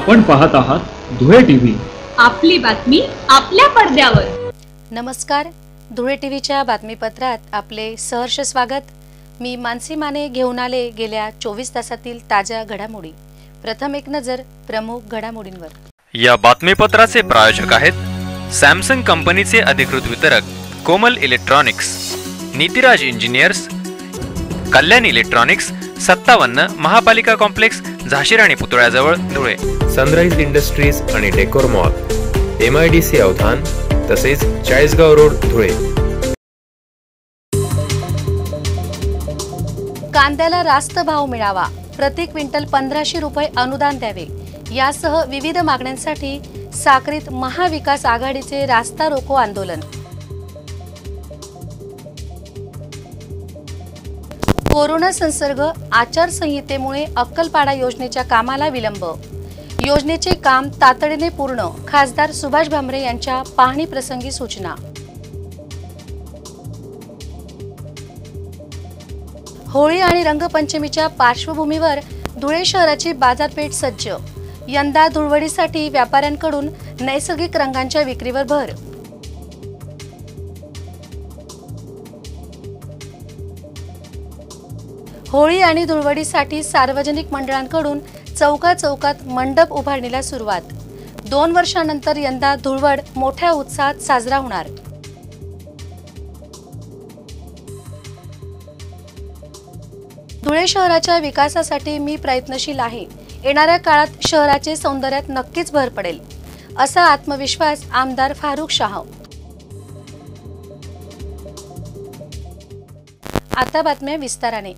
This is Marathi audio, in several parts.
आपण पाहत आहात धुळे टीव्ही. आपली बातमी आपल्या पडद्यावर. नमस्कार. धुळे टी व्हीच्या बातमीपत्रात आपले सहर्ष स्वागत. मी मानसी माने घेऊन आले गेल्या चोवीस तासातील ताज्या घडामोडी. प्रथम एक नजर प्रमुख घडामोडींवर. या बातमीपत्राचे प्रायोजक आहेत सॅमसंग कंपनीचे अधिकृत वितरक Komal electronics Nitiraj engineers Kalyan electronics सत्तावन्न महापालिका कॉम्प्लेक्स झाशीर आणि पुतळ्याजवळ धुळे. सनराइज इंडस्ट्रीज आणि decor mall M I D C Avdhan तसेच चाळीसगाव रोड धुळे. कांद्याला रास्त भाव मिळावा. प्रति क्विंटल पंधराशे रुपये अनुदान द्यावे. यासह विविध मागण्यांसाठी साक्रीत महाविकास आघाडीचे रास्ता रोको आंदोलन. कोरोना संसर्ग आचारसंहितेमुळे अक्कलपाडा योजनेच्या कामाला विलंब. योजनेचे काम तातडीने पूर्ण खासदार सुभाष भामरे यांच्या पाहणी प्रसंगी सूचना. होळी आणि रंगपंचमीच्या पार्श्वभूमीवर धुळे शहराची बाजारपेठ सज्ज. यंदा धुळवडीसाठी व्यापाऱ्यांकडून नैसर्गिक रंगांच्या विक्रीवर भर. होळी आणि धुळवडीसाठी सार्वजनिक मंडळांकडून चौका चौकात मंडप उभारणीला सुरुवात. दोन वर्षानंतर यंदा धुळवड मोठ्या उत्साहात साजरा होणार. धुळे शहराच्या विकासासाठी मी प्रयत्नशील आहे. येणाऱ्या काळात शहराचे सौंदर्यात नक्कीच भर पडेल असा आत्मविश्वास आमदार फारुख शाह. आता बातम्या विस्ताराने.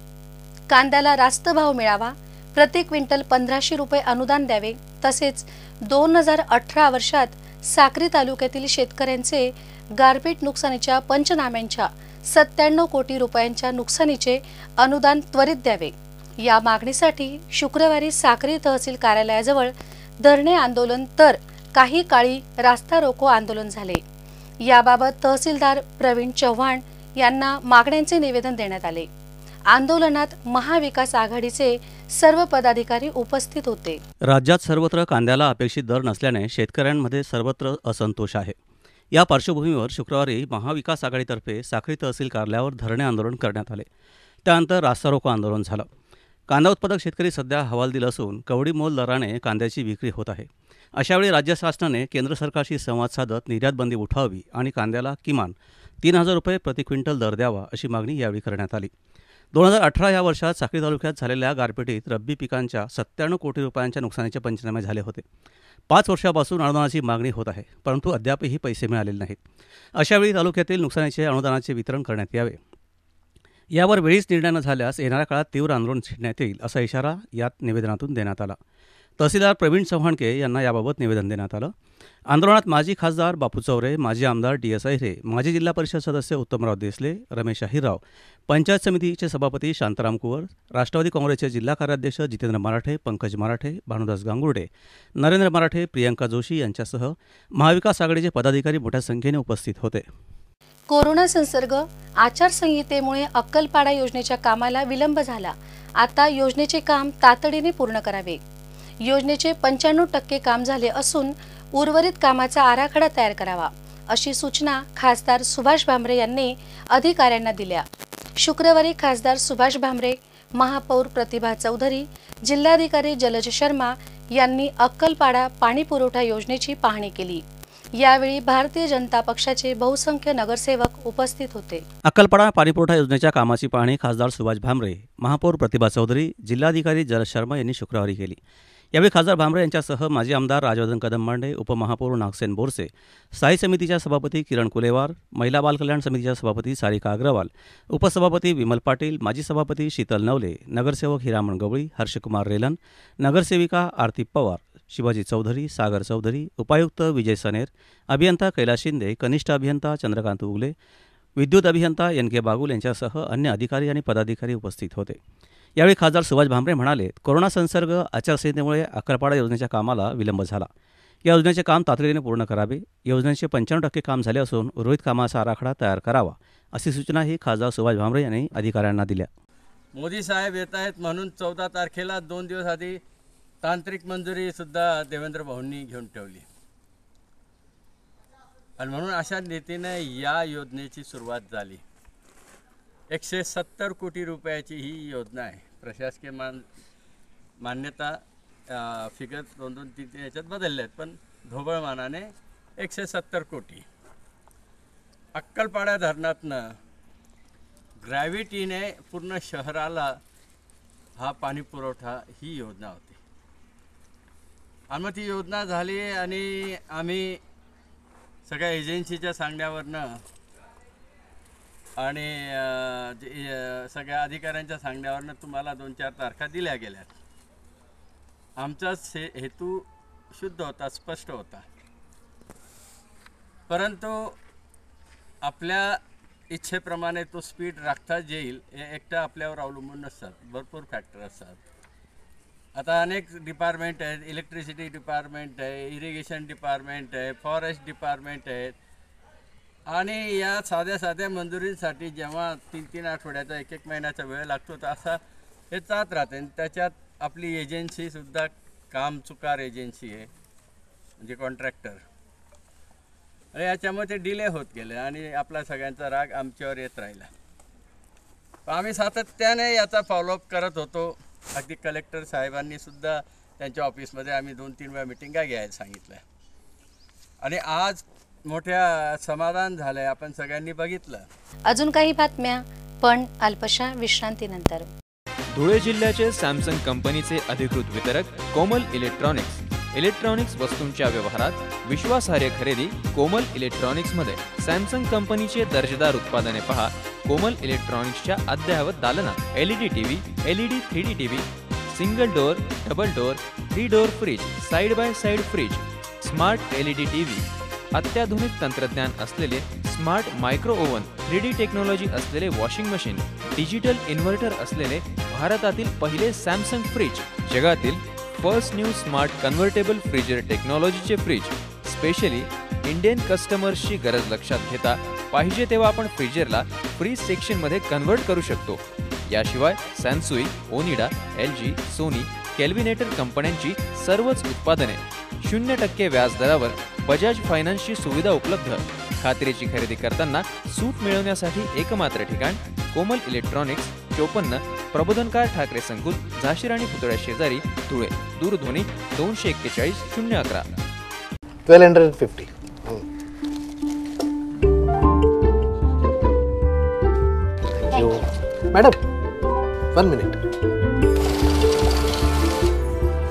कांद्याला रास्त भाव मिळावा प्रति क्विंटल पंधराशे रुपये अनुदान द्यावे तसेच दोन हजार अठरा वर्षात साक्री तालुक्यातील शेतकऱ्यांचे गारपीट नुकसानीच्या पंचनाम्यांच्या सत्त्याण्णव कोटी रुपयांच्या नुकसानीचे अनुदान त्वरित द्यावे. या मागणीसाठी शुक्रवारी साक्री तहसील कार्यालयाजवळ धरणे आंदोलन तर काही काळी रास्ता रोको आंदोलन झाले. याबाबत तहसीलदार प्रवीण चव्हाण यांना मागण्यांचे निवेदन देण्यात आले. आंदोलनात महाविकास आघाडीचे सर्व पदाधिकारी उपस्थित होते. राज्यात सर्वत्र कांद्याला अपेक्षित दर नसल्याने शेतकऱ्यांमध्ये सर्वत्र असंतोष आहे. या पार्श्वभूमीवर शुक्रवारी महाविकास आघाडीतर्फे साखळी तहसील कार्यालयावर धरणे आंदोलन करण्यात आले. त्यानंतर रास्ता रोको आंदोलन झालं. कांदा उत्पादक शेतकरी सध्या हवालदिल असून कवडी मोल दराने कांद्याची विक्री होत आहे. अशावेळी राज्य शासनाने केंद्र सरकारशी संवाद साधत निर्यात बंदी उठवावी आणि कांद्याला किमान तीन हजार रुपये प्रति क्विंटल दर द्यावा अशी मागणी यावेळी करण्यात आली. दोन हजार अठरा या वर्षात साखरी तालुक्यात झालेल्या गारपिटीत रब्बी पिकांच्या सत्त्याण्णव कोटी रुपयांच्या नुकसानीचे पंचनामे झाले होते. पाच वर्षापासून अनुदानाची मागणी होत आहे परंतु अद्यापही पैसे मिळालेले नाहीत. अशावेळी तालुक्यातील नुकसानीचे अनुदानाचे वितरण करण्यात यावे. यावर वेळीच निर्णय न झाल्यास येणाऱ्या काळात तीव्र आंदोलन छेडण्यात येईल असा इशारा यात निवेदनातून देण्यात आला. तहसीलदार प्रवीण चव्हाणके यांना याबाबत निवेदन देण्यात आलं. आंदोलनात माजी खासदार बापू चौरे माजी आमदार डी एस अहिरे माजी जिल्हा परिषद सदस्य उत्तमराव देसले रमेश अहिरराव पंचायत समितीचे सभापती शांताराम कुवर राष्ट्रवादी काँग्रेसचे जिल्हा कार्याध्यक्ष जितेंद्र मराठे पंकज मराठे भानुदास गांगुर्डे नरेंद्र मराठे प्रियंका जोशी यांच्यासह महाविकास आघाडीचे पदाधिकारी मोठ्या संख्येने उपस्थित होते. कोरोना संसर्ग आचारसंहितेमुळे अक्कलपाडा योजनेच्या कामाला विलंब झाला. आता योजनेचे काम तातडीने पूर्ण करावे. योजनेचे पंच्याण्णव टक्के काम झाले असून उर्वरित कामाचा आराखडा तयार करावा अशी सूचना खासदार सुभाष भामरे यांनी अधिकाऱ्यांना दिल्या. शुक्रवारी खासदार सुभाष भामरे महापौर प्रतिभा चौधरी जिल्हाधिकारी जलज शर्मा यांनी अक्कलपाडा पाणी पुरवठा योजनेची पाहणी केली. यावेळी भारतीय जनता पक्षाचे बहुसंख्य नगरसेवक उपस्थित होते. अक्कलपाडा पाणीपुरवठा योजनेच्या कामाची पाहणी खासदार सुभाष भामरे महापौर प्रतिभा चौधरी जिल्हाधिकारी जलज शर्मा यांनी शुक्रवारी केली. यावेळी खासदार भामरे यांच्यासह माजी आमदार राजवर्धन कदम मांडे उपमहापौर नागसेन बोरसे स्थायी समितीच्या सभापती किरण कुलेवार महिला बाल कल्याण समितीच्या सभापती सारिका अग्रवाल उपसभापती विमल पाटील माजी सभापती शीतल नवले नगरसेवक हिरामण गवळी हर्षकुमार रेलन नगरसेविका आरती पवार शिवाजी चौधरी सागर चौधरी उपायुक्त विजय सनेर अभियंता कैलास शिंदे कनिष्ठ अभियंता चंद्रकांत उगले विद्युत अभियंता एन के बागुल यांच्यासह अन्य अधिकारी आणि पदाधिकारी उपस्थित होते. यावेळी खासदार सुभाष भामरे म्हणाले कोरोना संसर्ग आचारसंहितेमुळे अकरपाडा योजनेच्या कामाला विलंब झाला. या योजनेचे काम तातडीने पूर्ण करावे योजनेचे पंच्याण्णव टक्के काम झाले असून उर्वरित कामाचा आराखडा तयार करावा अशी सूचनाही खासदार सुभाष भामरे यांनी अधिकाऱ्यांना दिल्या. मोदी साहेब येत आहेत म्हणून चौदा तारखेला दोन दिवस आधी तांत्रिक मंजुरीसुद्धा देवेंद्र भाऊंनी घेऊन ठेवली. आणि म्हणून अशा नीतीने या योजनेची सुरुवात झाली. एकशे सत्तर कोटी रुपयाची ही योजना आहे. प्रशासकीय मान मान्यता फिगर दोन दोन तीन तीन याच्यात बदलल्या आहेत पण ढोबळमानाने एकशे सत्तर कोटी. अक्कलपाड्या धरणातनं ग्रॅव्हिटीने पूर्ण शहराला हा पाणी पुरवठा ही योजना होती. आणि मग ती योजना झाली आणि आम्ही सगळ्या एजन्सीच्या सांगण्यावरनं आणि सगळ्या अधिकाऱ्यांच्या सांगण्यावरनं तुम्हाला दोन चार तारखा दिल्या गेल्यात आमचा से हेतू शुद्ध होता स्पष्ट होता. परंतु आपल्या इच्छेप्रमाणे तो स्पीड राखता येईल हे एकटं आपल्यावर अवलंबून नसतात भरपूर फॅक्टर असतात. आता अनेक डिपार्टमेंट आहेत. इलेक्ट्रिसिटी डिपार्टमेंट आहे इरिगेशन डिपार्टमेंट आहे फॉरेस्ट डिपार्टमेंट आहेत. आणि या साध्या साध्या मंजुरींसाठी जेव्हा तीन तीन आठवड्याचा एक एक महिन्याचा वेळ लागतो तर असा हे जात राहते. आणि त्याच्यात आपली एजन्सीसुद्धा काम चुकार एजन्सी आहे म्हणजे कॉन्ट्रॅक्टर आणि याच्यामुळे ते डिले होत गेले आणि आपला सगळ्यांचा राग आमच्यावर येत राहिला. आम्ही सातत्याने याचा फॉलोअप करत होतो. अगदी कलेक्टर साहेबांनी सुद्धा त्यांच्या ऑफिसमध्ये आम्ही दोन तीन वेळा मिटिंगा घ्यायला सांगितल्या. आणि आज मोठ्या समाधान झालं आहे आपण सगळ्यांनी बघितलं. अजून काही बातम्या पण अल्पशा विश्रांतीनंतर. धुळे जिल्ह्याचे सॅमसंग कंपनीचे अधिकृत वितरक कोमल इलेक्ट्रॉनिक्स. इलेक्ट्रॉनिक्स वस्तूंच्या व्यवहारात विश्वासार्ह खरेदी कोमल इलेक्ट्रॉनिक्समध्ये. सॅमसंग कंपनीचे दर्जेदार उत्पादने पहा कोमल इलेक्ट्रॉनिक्सच्या अद्ययावत दालनात LED TV LED three D TV single door double door three door fridge side by side fridge smart LED TV. अत्याधुनिक तंत्रज्ञान असलेले smart micro oven three D technology असलेले वॉशिंग मशीन डिजिटल इन्व्हर्टर असलेले भारतातील पहिले सॅमसंग फ्रीज जगातील first new smart convertible freezer टेक्नॉलॉजीचे fridge. Specially Indian कस्टमर्सची गरज लक्षात घेता पाहिजे तेव्हा आपण फ्रीजरला फ्रीज सेक्शनमध्ये कन्व्हर्ट करू शकतो. याशिवाय सॅमसुई Onida L G Sony Kelvinator कंपन्यांची सर्वच उत्पादने. शून्य टक्के व्याजदरावर बजाज फायनान्सची सुविधा उपलब्ध. खात्रीची खरेदी करताना सूट मिळवण्यासाठी एकमात्र ठिकाण कोमल इलेक्ट्रॉनिक्स चोपन्न प्रबोधनकार ठाकरे संकुल झाशीर आणि पुतळ्या शेजारी धुळे. दूरध्वनी दोनशे एक्केचाळीस शून्य अकरा. Twelve hundred fifty. Madam one minute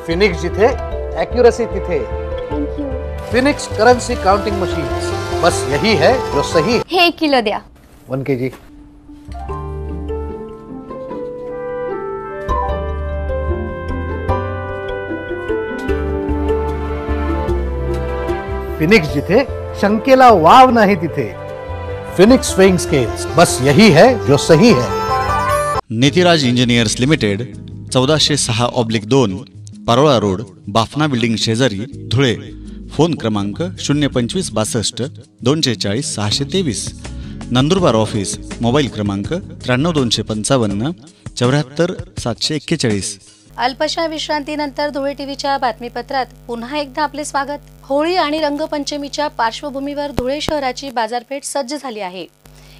Phoenix जिथे ॲक्युरसी तिथे फिनिक्स करन्सी काउंटिंग मशीन बस यही है जो सही हे। एक किलो द्या। वन के जी फिनिक्स जिथे शंकेला वाव नाही तिथे फिनिक्स स्विंग स्केल्स बस यही है जो सही है। नितीराज इंजिनियर्स लिमिटेड चौदाशे सहा ऑब्लिक दोन पारोळा रोड बाफना बिल्डिंग शेजारी धुळे. फोन क्रमांक शून्य पंचवीस बासष्ट दोनशे चाळीस सहाशे तेवीस. नंदुरबार ऑफिस मोबाईल क्रमांक त्र्याण्णव दोनशे पंचावन्न चौऱ्याहत्तर सातशे एक्केचाळीस. अल्पशा विश्रांतीनंतर धुळे टीव्हीच्या बातमीपत्रात पुन्हा एकदा आपले स्वागत. होळी आणि रंगपंचमीच्या पार्श्वभूमीवर धुळे शहराची बाजारपेठ सज्ज झाली आहे.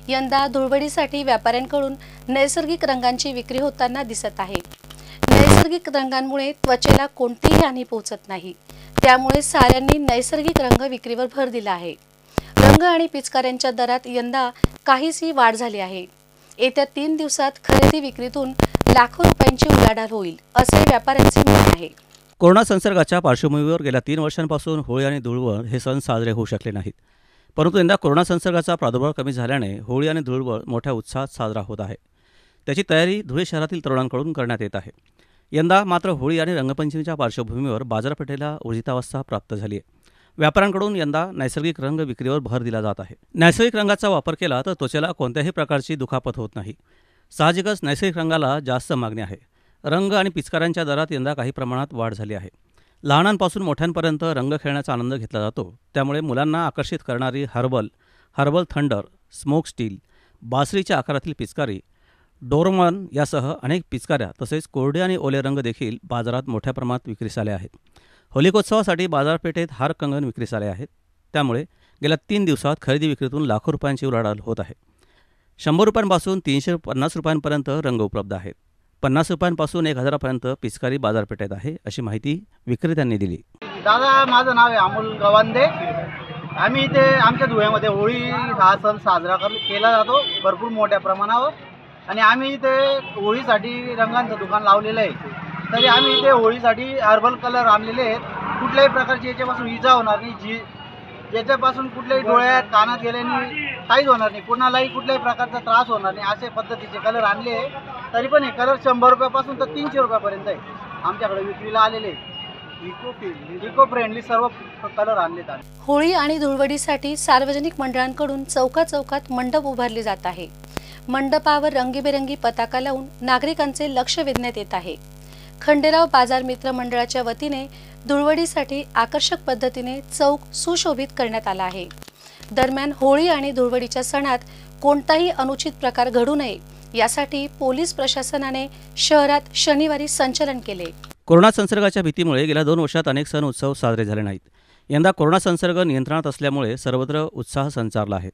यंदा धुळवडीसाठी व्यापाऱ्यांकडून नैसर्गिक रंगांची विक्री होताना दिसत आहे. नैसर्गिक रंगांमुळे त्वचेला कोणतीही हानी पोहोचत नाही. त्यामुळे साऱ्यांनी नैसर्गिक रंग विक्रीवर भर दिला आहे. रंग आणि पिचकाऱ्यांच्या दरात यंदा काहीशी वाढ झाली आहे. येत्या तीन दिवसात खरेदी विक्रीतून लाखो रुपयांची उलाढाल होईल असे व्यापाऱ्यांचे मत आहे. कोरोना संसर्गाच्या पार्श्वभूमीवर गेल्या तीन वर्षांपासून होळी आणि धुळवड हे सण साजरे होऊ शकले नाहीत. परंतु यंदा कोरोना संसर्गाचा प्रादुर्भाव कमी झाल्याने होळी आणि धुळवळ मोठ्या उत्साहात साजरा होत आहे. त्याची तयारी धुळे शहरातील तरुणांकडून करण्यात येत आहे. यंदा मात्र होळी आणि रंगपंचमीच्या पार्श्वभूमीवर बाजारपेठेला ऊर्जितावस्था प्राप्त झाली आहे. व्यापाऱ्यांकडून यंदा नैसर्गिक रंग विक्रीवर भर दिला जात आहे. नैसर्गिक रंगाचा वापर केला तर त्वचेला कोणत्याही प्रकारची दुखापत होत नाही. साहजिकच नैसर्गिक रंगाला जास्त मागणी आहे. रंग आणि पिचकाऱ्यांच्या दरात यंदा काही प्रमाणात वाढ झाली आहे. लहानांपासून मोठ्यांपर्यंत रंग खेळण्याचा आनंद घेतला जातो. त्यामुळे मुलांना आकर्षित करणारी herbal herbal thunder smoke steel बासरीच्या आकारातील पिचकारी डोरमॉन यासह अनेक पिचकाऱ्या तसेच कोरडे आणि ओले रंग देखील बाजारात मोठ्या प्रमाणात विक्रीस आले आहेत. होलिकोत्सवासाठी बाजारपेठेत हार कंगन विक्रीस आले आहेत. त्यामुळे गेल्या तीन दिवसात खरेदी विक्रीतून लाखो रुपयांची उलाढाल होत आहे. शंभर रुपयांपासून तीनशे पन्नास रुपयांपर्यंत रंग उपलब्ध आहेत. पन्नास रुपयांपासून एक हजारापर्यंत पिचकारी बाजारपेठेत आहे अशी माहिती विक्रेत्यांनी दिली. दादा माझं नाव आहे अमोल गवांदे. आम्ही इथे आमच्या धुळ्यामध्ये होळी हा सण साजरा कर केला जातो भरपूर मोठ्या प्रमाणावर. आणि आम्ही इथे होळीसाठी रंगांचं दुकान लावलेलं आहे. तरी आम्ही इथे होळीसाठी हर्बल कलर आणलेले आहेत. कुठल्याही प्रकारची याच्यापासून इजा होणार नाही. जी याच्यापासून कुठल्याही डोळ्यात कानात गेल्याने काहीच होणार नाही. कुणालाही कुठल्याही प्रकारचा त्रास होणार नाही. असे पद्धतीचे कलर आणले आहे. तरी पण हे कलर शंभर रुपयापासून तर तीनशे रुपयापर्यंत आहे. आमच्याकडे विक्रीला आलेले इको फ्रेंडली सर्व कलर आम्ही. होळी आणि धुळवडीसाठी सार्वजनिक मंडळांकडून चौका चौकात मंडप उभारले जात आहे. मंडपावर रंगीबेरंगी पताका लावून नागरिकांचे लक्ष वेधण्यात येत आहे. खंडेराव बाजार मित्र मंडळाच्या वतीने धुळवडीसाठी आकर्षक पद्धतीने चौक सुशोभित करण्यात आला आहे. दरम्यान होळी आणि धुळवडीच्या सणात कोणताही अनुचित प्रकार घडू नये यासाठी पोलीस प्रशासनाने शहरात शनिवारी संचलन केले. कोरोना संसर्गाच्या भीतीमुळे गेल्या दोन वर्षात अनेक सण उत्सव साजरे झाले नाहीत. यंदा कोरोना संसर्ग नियंत्रणात असल्यामुळे सर्वत्र उत्साह संचारला आहे.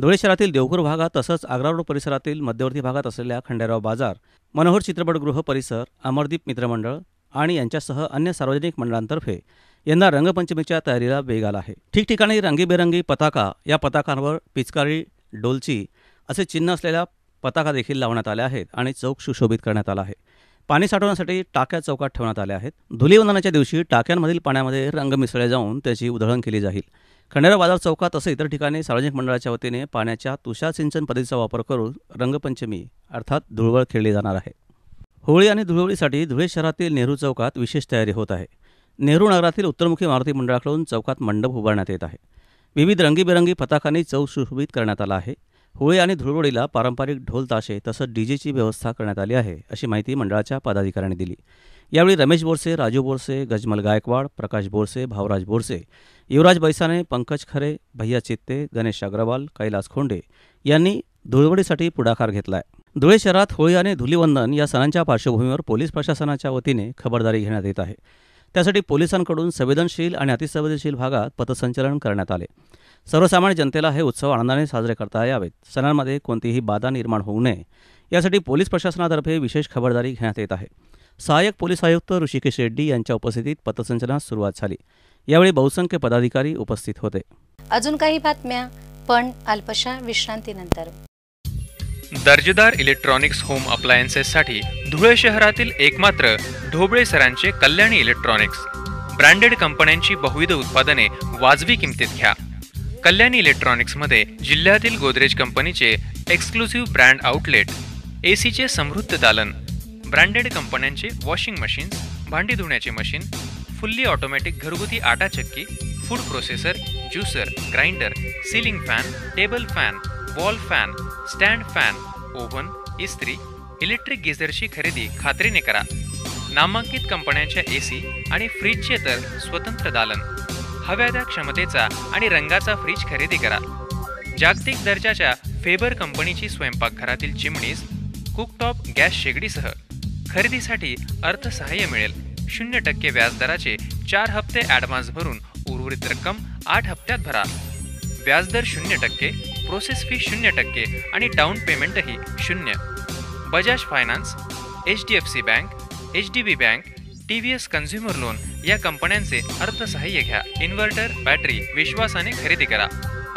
धुळे शहरातील देवघर भागात तसंच आग्रा रोड परिसरातील मध्यवर्ती भागात असलेल्या खंडेराव बाजार मनोहर चित्रपटगृह परिसर अमरदीप मित्रमंडळ आणि यांच्यासह अन्य सार्वजनिक मंडळांतर्फे यंदा रंगपंचमीच्या तयारीला वेग आला आहे. ठिकठिकाणी रंगीबेरंगी पताका या पताकांवर पिचकारी डोलची असे चिन्ह असलेल्या पताका देखील लावण्यात आल्या आहेत आणि चौक सुशोभित करण्यात आला आहे. पाणी साठवण्यासाठी टाक्या चौकात ठेवण्यात आल्या आहेत. धुलीवंदनाच्या दिवशी टाक्यांमधील पाण्यामध्ये रंग मिसळले जाऊन त्याची उधळण केली जाईल. खंडेराव बाजार चौकात तसं इतर ठिकाणी सार्वजनिक मंडळाच्या वतीने पाण्याच्या तुषार सिंचन पद्धतीचा वापर करून रंगपंचमी अर्थात धुळवळ खेळली जाणार आहे. होळी आणि धुळवळीसाठी धुळे शहरातील नेहरू चौकात विशेष तयारी होत आहे. नेहरू नगरातील उत्तरमुखी मारुती मंडळाकडून चौकात मंडप उभारण्यात येत आहे. विविध रंगीबेरंगी पताकांनी चौक सुशोभित करण्यात आला आहे. होळी आणि धुळवडीला पारंपरिक ढोल ताशे तसंच डीजेची व्यवस्था करण्यात आली आहे अशी माहिती मंडळाच्या पदाधिकाऱ्यांनी दिली. यावेळी रमेश बोरसे राजू बोरसे गजमल गायकवाड प्रकाश बोरसे भावराज बोरसे युवराज बैसाने पंकज खरे भैया चित्ते गणेश अग्रवाल कैलास खोंडे यांनी धुळवडीसाठी पुढाकार घेतलाय. धुळे शहरात होळी आणि धुलीवंदन या सणांच्या पार्श्वभूमीवर पोलीस प्रशासनाच्या वतीने खबरदारी घेण्यात येत आहे. त्यासाठी पोलिसांकडून संवेदनशील आणि अतिसंवेदनशील भागात पथसंचलन करण्यात आले. सर्वसामान्य जनतेला हे उत्सव आनंदाने साजरे करता यावेत. सणांमध्ये कोणतीही बाधा निर्माण होऊ नये. यासाठी पोलीस प्रशासनातर्फे विशेष खबरदारी घेण्यात येत आहे. सहाय्यक पोलीस आयुक्त ऋषिकेश रेड्डी यांच्या उपस्थितीत पथसंचलनास सुरुवात झाली. यावेळी बहुसंख्य पदाधिकारी उपस्थित होते. अजून काही बातम्या पण अल्पशा विश्रांतीनंतर. दर्जेदार इलेक्ट्रॉनिक्स होम अप्लायन्सेससाठी धुळे शहरातील एकमात्र ढोबळे सरांचे कल्याणी इलेक्ट्रॉनिक्स ब्रँडेड कंपन्यांची बहुविध उत्पादने वाजवी किमतीत घ्या. कल्याणी इलेक्ट्रॉनिक्समध्ये जिल्ह्यातील गोदरेज कंपनीचे एक्सक्लुझिव्ह ब्रँड आउटलेट ए सीचे समृद्ध दालन. ब्रँडेड कंपन्यांचे वॉशिंग मशीन्स भांडी धुण्याचे मशीन फुल्ली ऑटोमॅटिक घरगुती आटा चक्की food processor juicer grinder ceiling fan table fan wall fan stand fan oven इस्त्री इलेक्ट्रिक गिझरची खरेदी खात्रीने करा. नामांकित कंपन्यांच्या ए सी आणि फ्रीजचे तर स्वतंत्र दालन. हव्या त्या क्षमतेचा आणि रंगाचा फ्रीज खरेदी करा. जागतिक दर्जाच्या फेबर कंपनीची स्वयंपाकघरातील चिमणीस कुकटॉप गॅस शेगडीसह खरेदीसाठी अर्थसहाय्य मिळेल. शून्य टक्के व्याजदराचे चार हप्ते ॲडव्हान्स भरून उर्वरित रक्कम आठ हप्त्यात भरा. व्याजदर शून्य टक्के प्रोसेस फी शून्य टक्के आणि डाऊन पेमेंटही शून्य. Bajaj finance H D F C bank H D B bank T V S consumer loan या कंपन्यांचे अर्थसहाय्य घ्या. इन्व्हर्टर बॅटरी विश्वासाने खरेदी करा.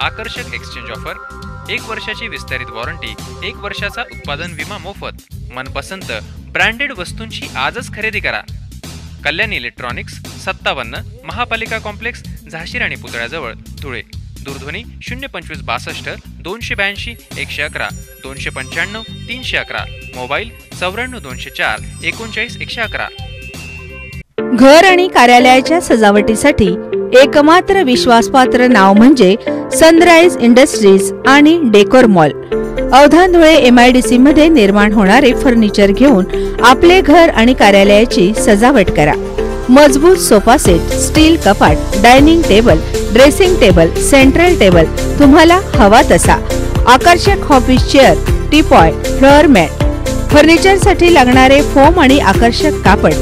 आकर्षक एक्सचेंज ऑफर एक वर्षाची विस्तारित वॉरंटी एक वर्षाचा उत्पादन विमा मोफत. मनपसंत ब्रँडेड वस्तूंची आजच खरेदी करा. कल्याण इलेक्ट्रॉनिक्स सत्तावन्न महापालिका कॉम्प्लेक्स झाशीर आणि पुतळ्याजवळ धुळे. दूरध्वनी शून्य पंचवीस बासष्ट दोनशे ब्याऐंशी एकशे अकरा दोनशे पंच्याण्णव तीनशे अकरा. मोबाईल चौऱ्याण्णव दोनशे चार एकोणचाळीस एकशे अकरा. घर आणि कार्यालयाच्या सजावटीसाठी एकमात्र विश्वासपात्र नाव म्हणजे सनराइज इंडस्ट्रीज आणि decor mall. Avdhan Dhule M I D मध्ये निर्माण होणारे फर्निचर घेऊन आपले घर आणि कार्यालयाची सजावट करा. मजबूत सोफा सेट स्टील कपाट dining table dressing table central table तुम्हाला हवा तसा. आकर्षक office chair teapoy floor mat. फर्निचरसाठी लागणारे फोम आणि आकर्षक कापड.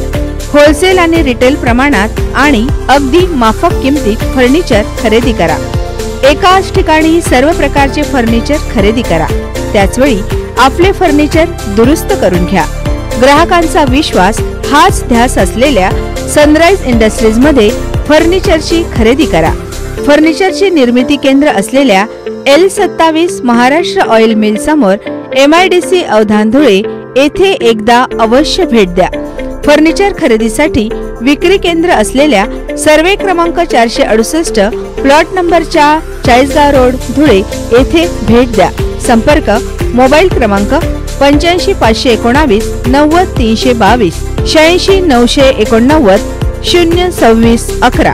होलसेल आणि रिटेल प्रमाणात आणि अगदी माफक किमतीत फर्निचर खरेदी करा. एकाच ठिकाणी सर्व प्रकारचे फर्निचर खरेदी करा. त्याचवेळी आपले फर्निचर दुरुस्त करून घ्या. ग्राहकांचा विश्वास हाच ध्यास असलेल्या सनराइज इंडस्ट्रीजमध्ये फर्निचरची खरेदी करा. फर्निचरची निर्मिती केंद्र असलेल्या एल सत्तावीस महाराष्ट्र ऑइल मिल समोर M I D C Avdhan Dhule येथे एकदा अवश्य भेट द्या. फर्निचर खरेदीसाठी विक्री केंद्र असलेल्या सर्वे क्रमांक चारशे अडुसष्ट प्लॉट नंबर चार चाळीसगाव रोड धुळे येथे भेट द्या. संपर्क मोबाईल क्रमांक पंच्याऐंशी पाचशे एकोणावीस नव्वद तीनशे बावीस शहाऐंशी नऊशे एकोणनव्वद शून्य सव्वीस अकरा.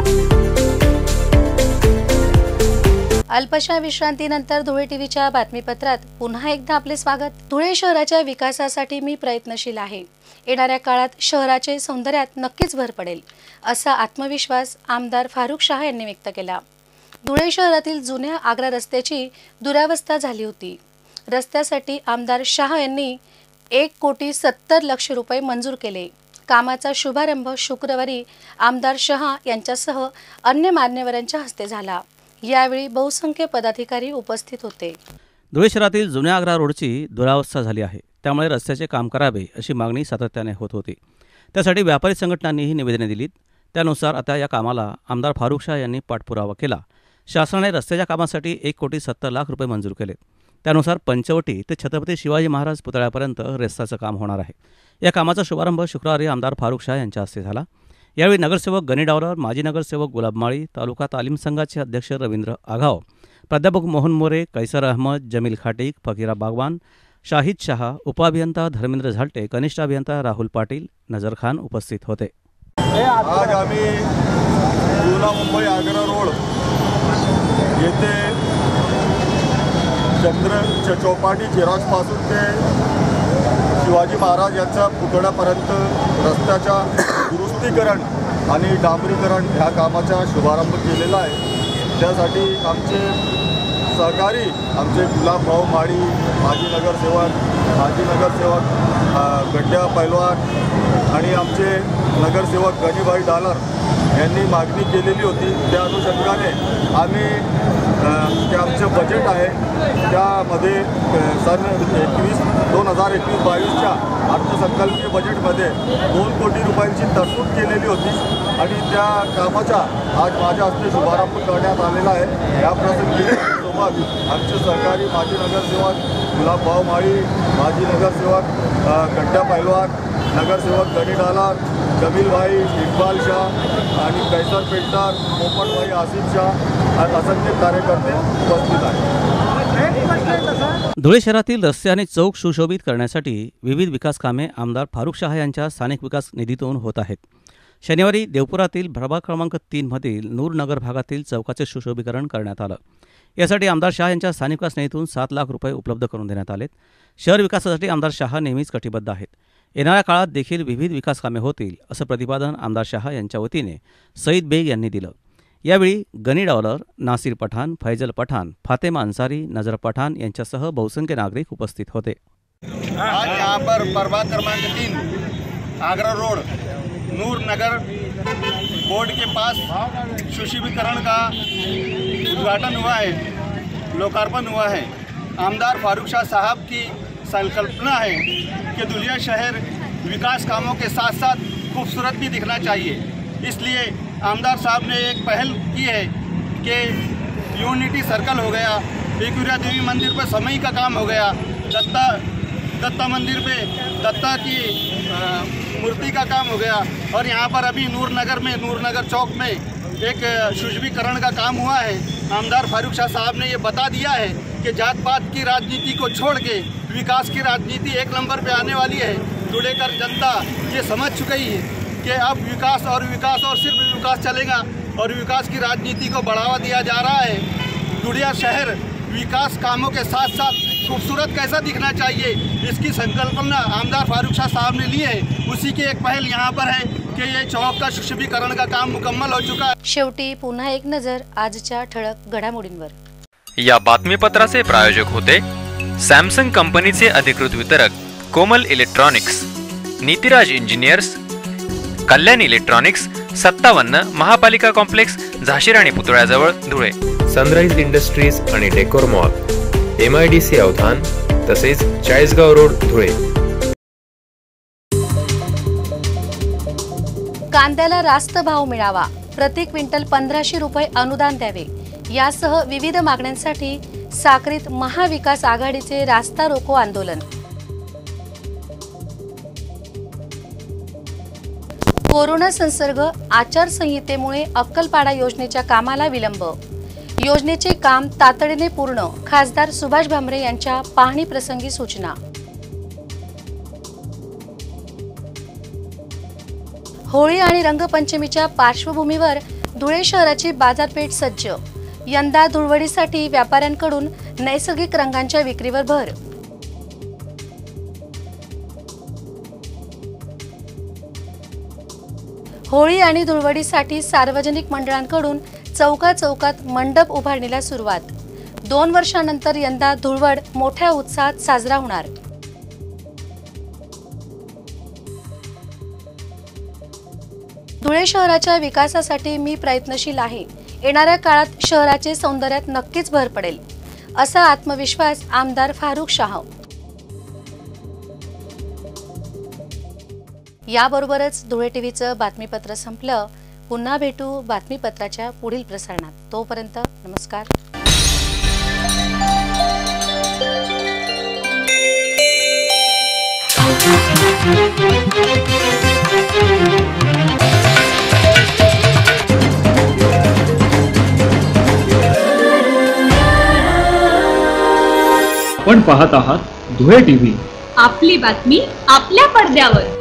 अल्पशा विश्रांतीनंतर धुळे टीव्हीच्या बातमीपत्रात पुन्हा एकदा आपले स्वागत. धुळे शहराच्या विकासासाठी मी प्रयत्नशील आहे. येणाऱ्या काळात शहराचे सौंदर्यात नक्कीच भर पडेल असा आत्मविश्वास आमदार फारुख शाह यांनी व्यक्त केला. धुळे शहरातील जुन्या आग्रा रस्त्याची दुरावस्था झाली होती. रस्त्यासाठी आमदार शाह यांनी एक कोटी सत्तर लक्ष रुपये मंजूर केले. कामाचा शुभारंभ शुक्रवारी आमदार शहा यांच्यासह अन्य मान्यवरांच्या हस्ते झाला. यावेळी बहुसंख्य पदाधिकारी उपस्थित होते. धुळे शहरातील जुन्या आग्रा रोडची दुरावस्था झाली आहे. त्यामुळे रस्त्याचे काम करावे अशी मागणी सातत्याने होत होती. त्यासाठी व्यापारी संघटनांनीही निवेदने दिलीत. त्यानुसार आता या कामाला आमदार फारुख शाह यांनी पाठपुरावा केला. शासनाने रस्त्याच्या कामासाठी एक कोटी सत्तर लाख रुपये मंजूर केले. त्यानुसार पंचवटी ते छत्रपती शिवाजी महाराज पुतळ्यापर्यंत रस्त्याचं काम होणार आहे. या कामाचा शुभारंभ शुक्रवारी आमदार फारुख शाह यांच्या हस्ते झाला. यावेळी नगरसेवक गणी डावलर माजी नगरसेवक गुलाब माळी तालुका तालीम संघाचे अध्यक्ष रवींद्र आघाव प्राध्यापक मोहन मोरे कैसर अहमद जमील खाटीक फकीरा बागवान शाहिद शहा उपअभियंता धर्मेंद्र झालटे कनिष्ठ अभियंता राहुल पाटील नजर खान उपस्थित होते. आज आम्ही जुना मुंबई आग्रा रोड येथे चंद्र च चौपाटी झेरॉक्सपासून ते शिवाजी महाराज यांच्या पुतळ्यापर्यंत रस्त्याच्या दुरुस्तीकरण आणि डांबरीकरण ह्या कामाचा शुभारंभ केलेला आहे. त्यासाठी आमचे सहकारी आमचे गुलाबभाऊ माळी माजी नगरसेवक माजी नगरसेवक गड्ड्या पैलवान आणि आमचे नगरसेवक गणीभाई डालर यांनी मागणी केलेली होती. त्या अनुषंगाने आम्ही ते जे आमचं बजेट आहे त्यामध्ये सन एकवीस दोन हजार एकवीस बावीसच्या अर्थसंकल्पीय बजेटमध्ये दोन कोटी रुपयांची तरतूद केलेली होती आणि त्या कामाचा आज माझ्या हस्ते शुभारंभ करण्यात आलेला आहे. या प्रसंगी आमचे सहकारी माजी नगरसेवक गुलाबभाऊ माळी माजी नगरसेवक अ, गड्डा पैलवान नगरसेवक गणी डालार जमीलभाई इकबाल शाह आणि कैसर पेटदार पोपटभाई आसिफ शाह आणि असंख्य कार्यकर्ते उपस्थित आहेत. धुळे शहरातील रस्ते आणि चौक सुशोभित करण्यासाठी विविध विकास कामे आमदार फारुख शाह यांच्या स्थानिक विकास निधीतून होत आहेत. शनिवारी देवपुरातील प्रभाग क्रमांक तीनमधील नूरनगर भागातील चौकाचे सुशोभीकरण करण्यात आलं. यासाठी आमदार शाह यांच्या स्थानिक विकास निधीतून सात लाख रुपये उपलब्ध करून देण्यात आलेत. शहर विकासासाठी आमदार शाह नेहमीच कटिबद्ध आहेत. येणाऱ्या काळात देखील विविध विकास कामे होतील असं प्रतिपादन आमदार शाह यांच्या वतीने सईद बेग यांनी दिलं. यावेळी गनी डॉलर, नासिर पठाण, फैजल पठाण, फातेमा अन्सारी, नज़र पठाण यांच्यासह बहुसंख्य नागरिक उपस्थित होते. आज यहाँ पर प्रभाग क्रमांक तीन, आगरा रोड, नूर नगर बोर्ड के पास सुशीलीकरण का उद्घाटन हुआ है, लोकार्पण हुआ है। आमदार फारूक शाह साहब की संकल्पना है कि दुलिया शहर विकास कामों के साथ साथ खूबसूरत भी दिखना चाहिए। इसलिए आमदार साहब ने एक पहल की है कि यूनिटी सर्कल हो गया बेकुरिया देवी मंदिर पर समय का काम हो गया, दत्ता दत्ता मंदिर पे दत्ता की मूर्ति का काम हो गया और यहाँ पर अभी नूर नगर में नूर नगर चौक में एक शुशबीकरण का काम हुआ है। आमदार फारूक शाह साहब ने ये बता दिया है कि जात पात की राजनीति को छोड़ के विकास की राजनीति एक नंबर पे आने वाली है। जुड़ेकर जनता ये समझ चुकी है। कि अब विकास और विकास और सिर्फ़ विकास चलेगा और विकास की राजनीति को बढ़ावा दिया जा रहा है। दुड़िया शहर विकास कामों के साथ साथ खूबसूरत कैसा दिखना चाहिए इसकी संकल्पना आमदार फारूक शाह साहब ने ली है। उसी की एक पहल यहाँ पर है कि ये चौक का सुशोभीकरण का काम मुकम्मल हो चुका है। शेवटी पुन्हा एक नज़र आजच्या ठळक घडामोडींवर. या बातमीपत्राचे प्रायोजक होते सॅमसंग कंपनीचे अधिकृत वितरक Komal electronics. Nitiraj engineers Kalyan electronics सत्तावन्न महापालिका कॉम्प्लेक्स झाशीर आणि पुतळ्याजवळ धुळे. सनराईज इंडस्ट्रीज आणि decor mall. M I D C Avdhan तसेच चाळीसगाव रोड धुळे. कांद्याला रास्त भाव मिळावा. प्रति क्विंटल पंधराशे रुपये अनुदान द्यावे. यासह विविध मागण्यांसाठी साक्रीत महाविकास आघाडीचे रास्ता रोको आंदोलन. कोरोना संसर्ग आचारसंहितेमुळे अक्कलपाडा योजनेच्या कामाला विलंब. योजनेचे काम तातडीने पूर्ण खासदार सुभाष भामरे यांच्या पाहणी प्रसंगी सूचना. होळी आणि रंगपंचमीच्या पार्श्वभूमीवर धुळे शहराची बाजारपेठ सज्ज. यंदा धुळवडीसाठी व्यापाऱ्यांकडून नैसर्गिक रंगांच्या विक्रीवर भर. होळी आणि धुळवडीसाठी सार्वजनिक मंडळांकडून चौका चौकात मंडप उभारणीला सुरुवात. दोन वर्षानंतर यंदा धुळवड मोठ्या उत्साहात साजरा होणार. धुळे शहराच्या विकासासाठी मी प्रयत्नशील आहे. येणाऱ्या काळात शहराचे सौंदर्यात नक्कीच भर पडेल. असा आत्मविश्वास आमदार फारुख शाह. याबरोबरच धुळे टीव्हीचं बातमीपत्र संपलं. पुन्हा भेटू बातमीपत्राच्या पुढील प्रसारणात. तोपर्यंत नमस्कार. आपण पाहत आहात धुळे टीव्ही. आपली बातमी आपल्या पडद्यावर.